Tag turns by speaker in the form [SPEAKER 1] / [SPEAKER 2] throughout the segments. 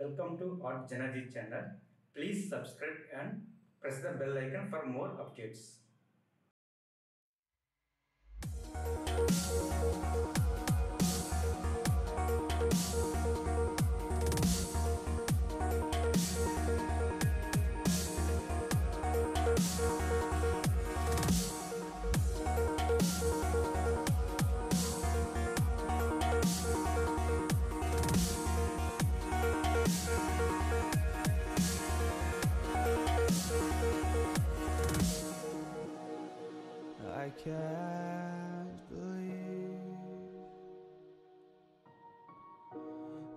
[SPEAKER 1] Welcome to Art JanaG channel. Please subscribe and press the bell icon for more updates.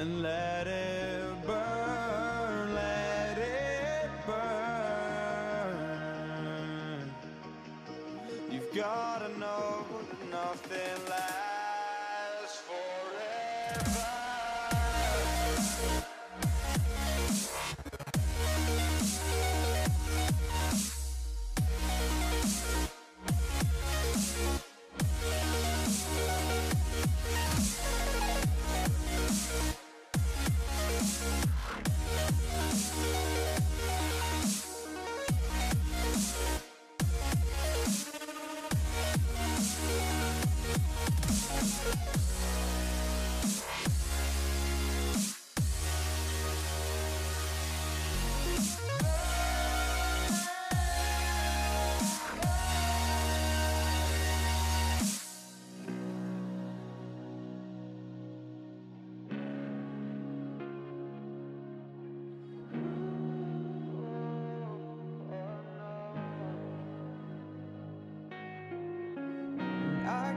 [SPEAKER 2] and let it burn, let it burn. You've gotta know nothing lasts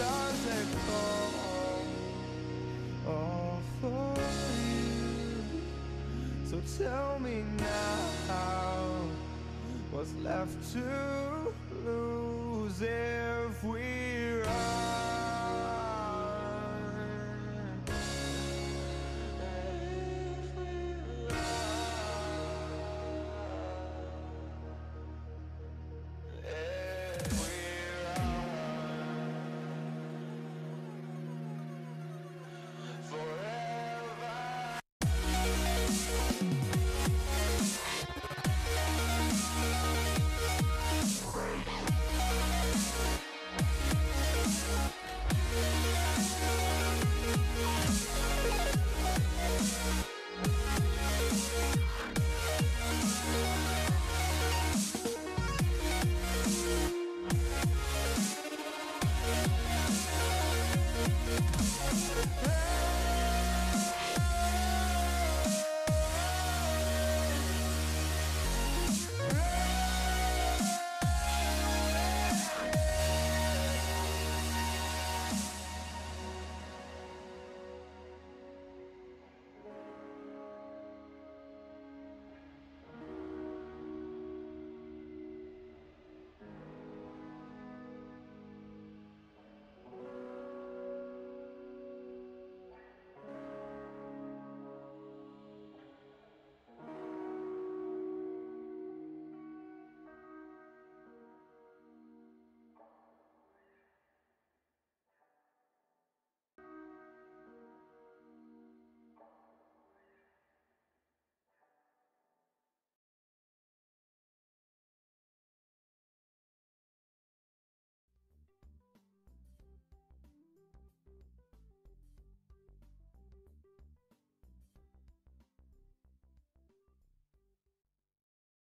[SPEAKER 2] That fall all for you. So tell me now, what's left to lose if we